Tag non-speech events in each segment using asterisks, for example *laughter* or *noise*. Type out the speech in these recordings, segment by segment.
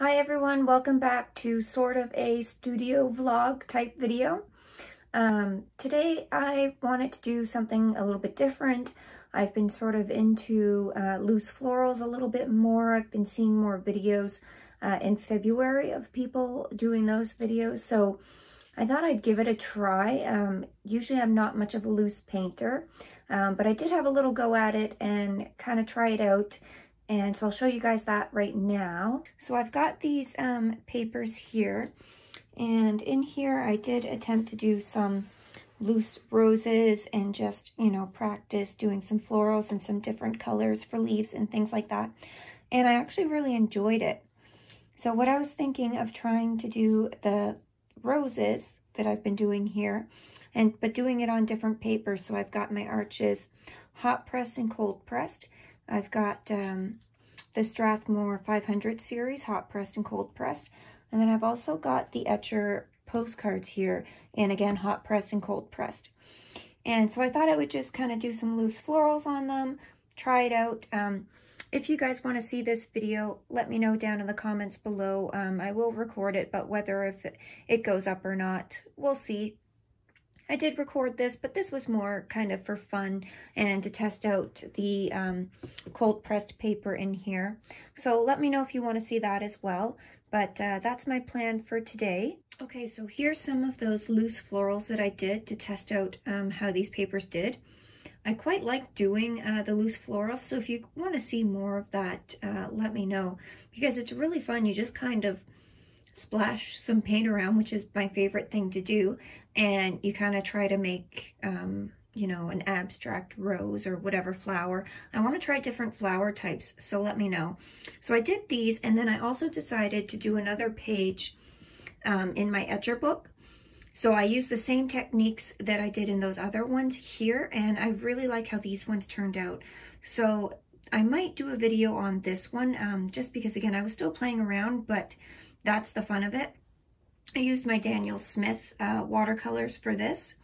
Hi everyone, welcome back to sort of a studio vlog type video. Um, today I wanted to do something a little bit different. I've been sort of into uh, loose florals a little bit more. I've been seeing more videos uh, in February of people doing those videos. So I thought I'd give it a try. Um, usually I'm not much of a loose painter, um, but I did have a little go at it and kind of try it out. And so I'll show you guys that right now. So I've got these um, papers here. And in here, I did attempt to do some loose roses and just, you know, practice doing some florals and some different colors for leaves and things like that. And I actually really enjoyed it. So what I was thinking of trying to do the roses that I've been doing here, and but doing it on different papers. So I've got my arches hot pressed and cold pressed. I've got um, the Strathmore 500 series, hot pressed and cold pressed. And then I've also got the Etchr postcards here, and again, hot pressed and cold pressed. And so I thought I would just kind of do some loose florals on them, try it out. Um, if you guys want to see this video, let me know down in the comments below. Um, I will record it, but whether if it goes up or not, we'll see. I did record this, but this was more kind of for fun and to test out the um, cold pressed paper in here. So let me know if you want to see that as well. But uh, that's my plan for today. Okay, so here's some of those loose florals that I did to test out um, how these papers did. I quite like doing uh, the loose florals, so if you want to see more of that, uh, let me know. Because it's really fun, you just kind of splash some paint around, which is my favorite thing to do, and you kind of try to make, um, you know, an abstract rose or whatever flower. I want to try different flower types, so let me know. So I did these, and then I also decided to do another page um, in my Etchr book. So I used the same techniques that I did in those other ones here, and I really like how these ones turned out. So I might do a video on this one, um, just because, again, I was still playing around, but that's the fun of it. I used my Daniel Smith uh, watercolors for this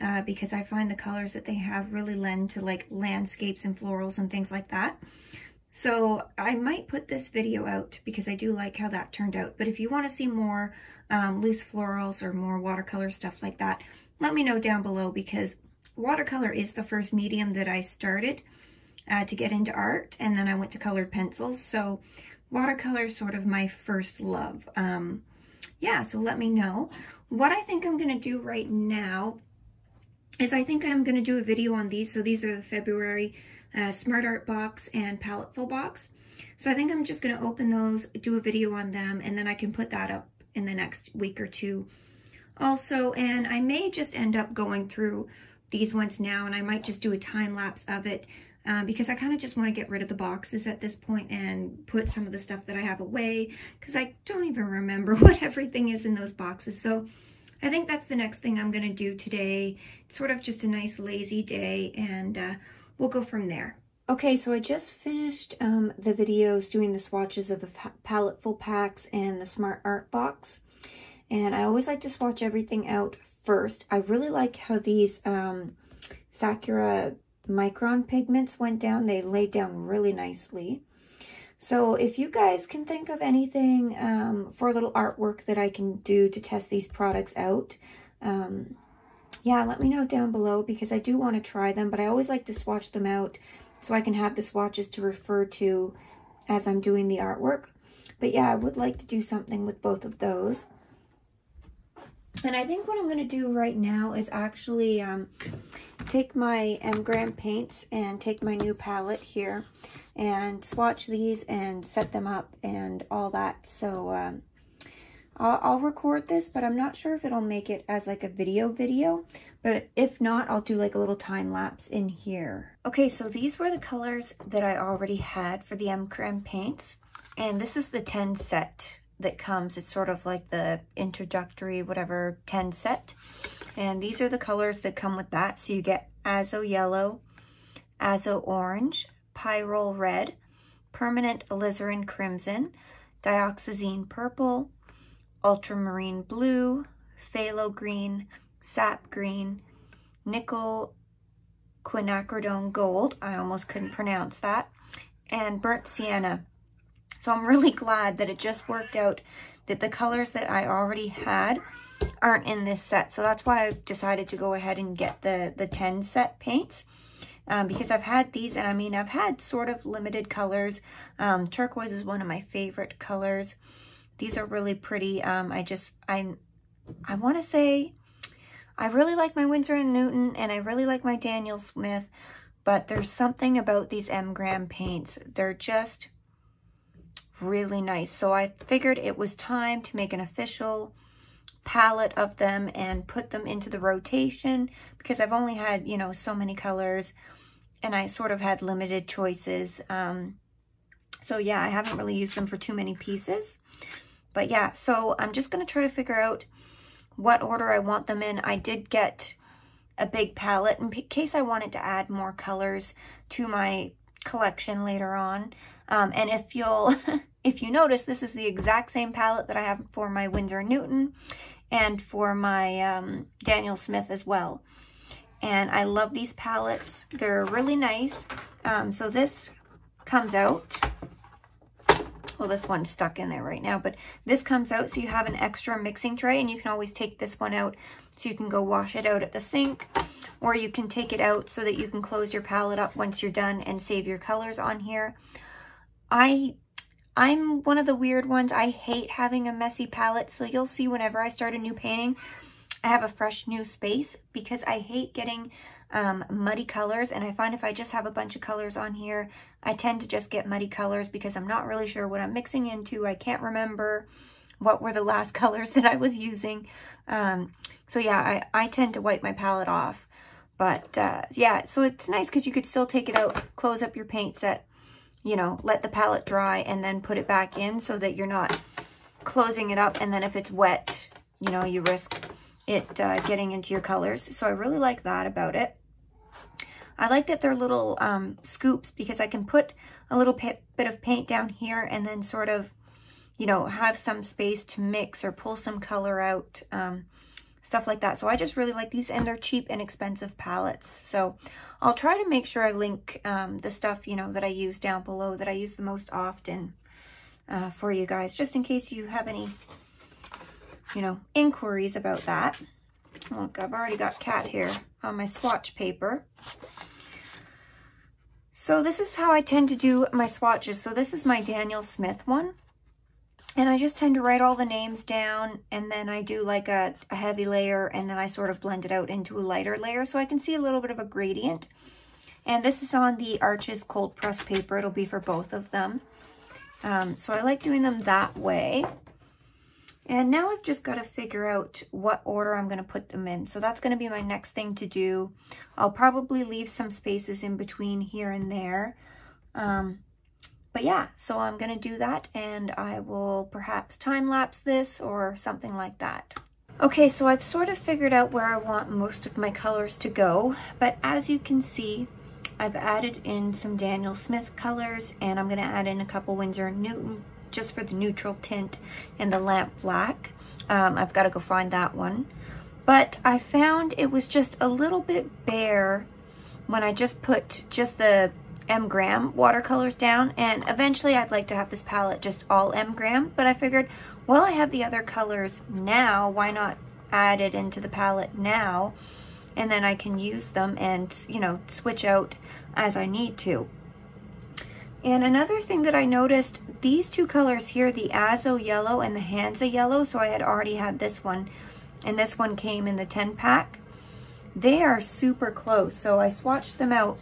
uh, because I find the colors that they have really lend to like landscapes and florals and things like that. So I might put this video out because I do like how that turned out. But if you want to see more um, loose florals or more watercolor stuff like that, let me know down below because watercolor is the first medium that I started uh, to get into art. And then I went to colored pencils. So watercolor is sort of my first love. Um, yeah, so let me know. What I think I'm going to do right now is I think I'm going to do a video on these. So these are the February uh, Smart Art box and Paletteful box. So I think I'm just going to open those, do a video on them, and then I can put that up in the next week or two also. And I may just end up going through these ones now, and I might just do a time lapse of it um, because I kind of just want to get rid of the boxes at this point and put some of the stuff that I have away because I don't even remember *laughs* what everything is in those boxes. So I think that's the next thing I'm going to do today. It's sort of just a nice lazy day and uh, we'll go from there. Okay, so I just finished um, the videos doing the swatches of the Paletteful packs and the Smart Art box. And I always like to swatch everything out first. I really like how these um, Sakura micron pigments went down. They laid down really nicely. So if you guys can think of anything um, for a little artwork that I can do to test these products out, um, yeah, let me know down below because I do want to try them, but I always like to swatch them out so I can have the swatches to refer to as I'm doing the artwork. But yeah, I would like to do something with both of those. And I think what I'm going to do right now is actually um, take my M Graham paints and take my new palette here and swatch these and set them up and all that. So um, I'll, I'll, record this, but I'm not sure if it'll make it as like a video video. But if not, I'll do like a little time lapse in here. Okay, so these were the colors that I already had for the M Graham paints. And this is the 10 set that comes. It's sort of like the introductory whatever 10 set. And these are the colors that come with that. So you get Azo Yellow, Azo Orange, Pyrrole Red, Permanent Alizarin Crimson, Dioxazine Purple, Ultramarine Blue, Phthalo Green, Sap Green, Nickel Quinacridone Gold, I almost couldn't pronounce that, and Burnt Sienna. So I'm really *laughs* glad that it just worked out that the colors that I already had aren't in this set. So that's why I decided to go ahead and get the, the 10 set paints. Um, because I've had these, and I mean, I've had sort of limited colors. Um, turquoise is one of my favorite colors. These are really pretty. Um, I just, I, I want to say, I really like my Winsor & Newton, and I really like my Daniel Smith, but there's something about these M Graham paints. They're just really nice. So I figured it was time to make an official palette of them and put them into the rotation because I've only had, you know, so many colors and I sort of had limited choices. Um, so yeah, I haven't really used them for too many pieces. But yeah, so I'm just going to try to figure out what order I want them in. I did get a big palette in case I wanted to add more colors to my collection later on. Um, and if you'll, *laughs* if you notice, this is the exact same palette that I have for my Winsor Newton and for my um, Daniel Smith as well. And I love these palettes. They're really nice. Um, so this comes out. Well, this one's stuck in there right now, but this comes out so you have an extra mixing tray and you can always take this one out so you can go wash it out at the sink or you can take it out so that you can close your palette up once you're done and save your colors on here. I I'm one of the weird ones. I hate having a messy palette. So you'll see whenever I start a new painting, I have a fresh new space because I hate getting um, muddy colors. And I find if I just have a bunch of colors on here, I tend to just get muddy colors because I'm not really sure what I'm mixing into. I can't remember what were the last *laughs* colors that I was using. Um, so yeah, I, I tend to wipe my palette off. But uh, yeah, so it's nice because you could still take it out, close up your paint set, you know, let the palette dry and then put it back in so that you're not closing it up. And then if it's wet, you know, you risk it uh, getting into your colors. So I really like that about it. I like that they're little um, scoops because I can put a little bit of paint down here and then sort of, you know, have some space to mix or pull some color out, um, stuff like that. So I just really like these and they're cheap and expensive palettes. So I'll try to make sure I link um, the stuff, you know, that I use down below that I use the most often uh, for you guys, just in case you have any, you know, inquiries about that. Look, I've already got cat here on my swatch paper. So this is how I tend to do my swatches. So this is my Daniel Smith one. And I just tend to write all the names down and then I do like a, a, heavy layer and then I sort of blend it out into a lighter layer so I can see a little bit of a gradient. And this is on the Arches cold press paper. It'll be for both of them. Um, so I like doing them that way. And now I've just got to figure out what order I'm going to put them in. So that's going to be my next thing to do. I'll probably leave some spaces in between here and there. Um, but yeah, so I'm going to do that and I will perhaps time lapse this or something like that. Okay, so I've sort of figured out where I want most of my colors to go, but as you can see, I've added in some Daniel Smith colors and I'm going to add in a couple Winsor Newton just for the neutral tint and the lamp black. Um, I've got to go find that one. But I found it was just a little bit bare when I just put just the M Graham watercolors down and eventually I'd like to have this palette just all M Graham but I figured well I have the other colors now why not add it into the palette now and then I can use them and you know switch out as I need to. And another thing that I noticed these two colors here the Azo yellow and the Hansa yellow so I had already had this one and this one came in the 10 pack they are super close so I swatched them out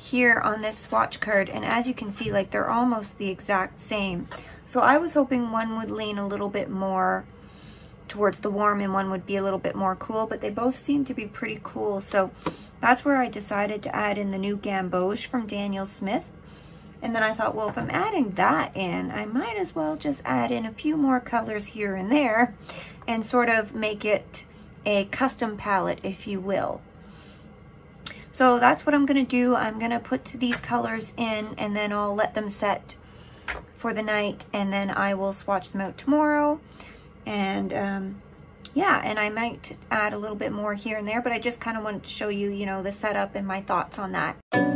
here on this swatch card and as you can see like they're almost the exact same. So I was hoping one would lean a little bit more towards the warm and one would be a little bit more cool but they both seem to be pretty cool. So that's where I decided to add in the new Gamboge from Daniel Smith. And then I thought well if I'm adding that in I might as well just add in a few more colors here and there and sort of make it a custom palette if you will so that's what I'm going to do. I'm going to put these colors in and then I'll let them set for the night and then I will swatch them out tomorrow. And um, yeah, and I might add a little bit more here and there, but I just kind of want to show you, you know, the setup and my thoughts on that.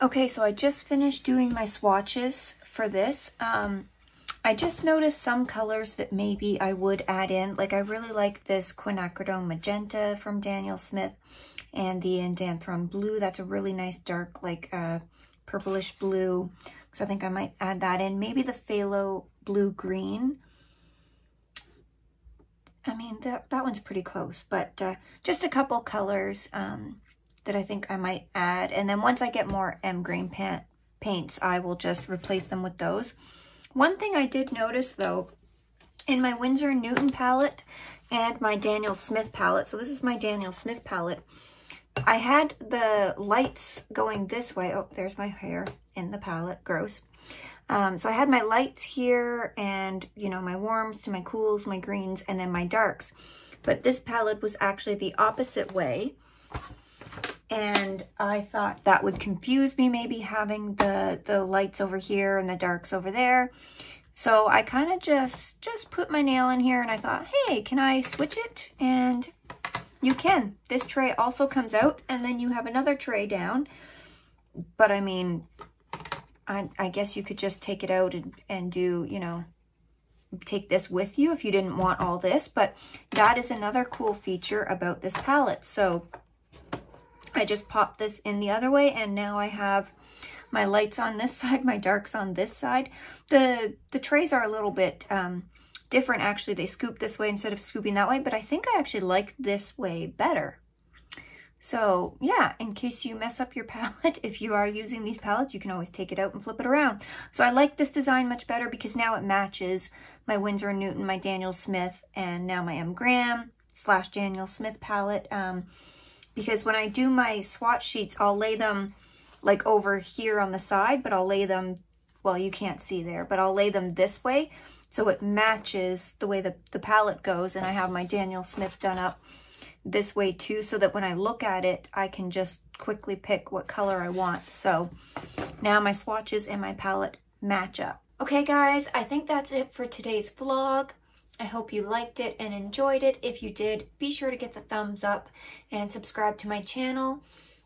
Okay, so I just finished doing my swatches for this. Um, I just noticed some colors that maybe I would add in. Like I really like this quinacridone magenta from Daniel Smith and the Indanthrone blue. That's a really nice dark, like uh, purplish blue. So I think I might add that in. Maybe the phthalo blue green. I mean, that, that one's pretty close, but uh, just a couple colors. Um, that I think I might add. And then once I get more M Graham pant paints, I will just replace them with those. One thing I did notice though, in my Winsor Newton palette and my Daniel Smith palette, so this is my Daniel Smith palette, I had the lights going this way. Oh, there's my hair in the palette, gross. Um, so I had my lights here and, you know, my warms to my cools, my greens, and then my darks. But this palette was actually the opposite way and I thought that would confuse me maybe having the the lights over here and the darks over there. So I kind of just just put my nail in here and I thought hey can I switch it? And you can. This tray also comes out and then you have another tray down. But I mean I, I guess you could just take it out and, and do you know take this with you if you didn't want all this. But that is another cool feature about this palette. So I just popped this in the other way and now I have my lights on this *laughs* side, my darks on this side. The, the trays are a little bit um, different actually. They scoop this way instead of scooping that way, but I think I actually like this way better. So yeah, in case you mess up your *laughs* palette, if you are using these palettes, you can always take it out and flip it around. So I like this design much better because now it matches my Winsor & Newton, my Daniel Smith, and now my M. Graham slash Daniel Smith palette. Um, because when I do my swatch sheets, I'll lay them like over here on the side, but I'll lay them, well, you can't see there, but I'll lay them this way so it matches the way the, the palette goes. And I have my Daniel Smith done up this way too, so that when I look at it, I can just quickly pick what color I want. So now my swatches and my palette match up. Okay guys, I think that's it for today's vlog. I hope you liked it and enjoyed it. If you did, be sure to get the thumbs up and subscribe to my channel.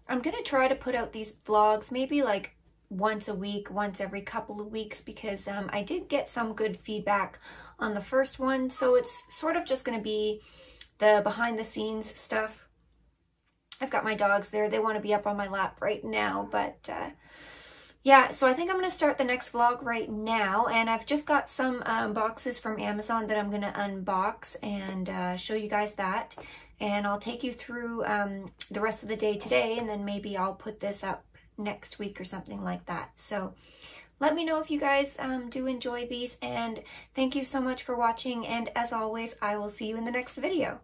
I'm going to try to put out these vlogs maybe like once a week, once every couple of weeks because um, I did get some good feedback on the first one. So it's sort of just going to be the behind the scenes stuff I've got my dogs there. They want to be up on my lap right now, but uh, yeah, so I think I'm going to start the next vlog right now, and I've just got some um, boxes from Amazon that I'm going to unbox and uh, show you guys that, and I'll take you through um, the rest of the day today, and then maybe I'll put this up next week or something like that. So let me know if you guys um, do enjoy these, and thank you so much for watching, and as always, I will see you in the next video.